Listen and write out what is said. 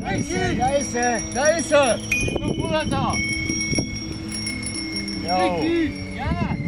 Nice, nice. Nice. Ja.